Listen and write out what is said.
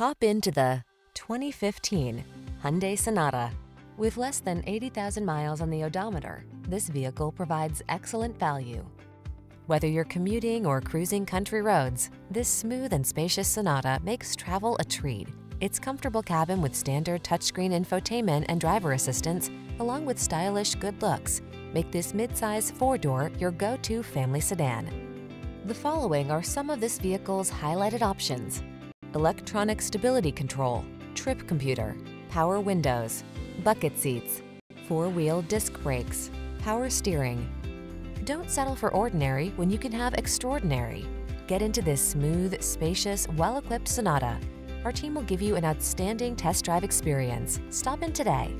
Hop into the 2015 Hyundai Sonata. With less than 80,000 miles on the odometer, this vehicle provides excellent value. Whether you're commuting or cruising country roads, this smooth and spacious Sonata makes travel a treat. Its comfortable cabin with standard touchscreen infotainment and driver assistance, along with stylish good looks, make this midsize four-door your go-to family sedan. The following are some of this vehicle's highlighted options. Electronic stability control, trip computer, power windows, bucket seats, four-wheel disc brakes, power steering. Don't settle for ordinary when you can have extraordinary. Get into this smooth, spacious, well-equipped Sonata. Our team will give you an outstanding test drive experience. Stop in today.